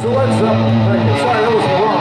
So let's, uh, sorry, that was wrong.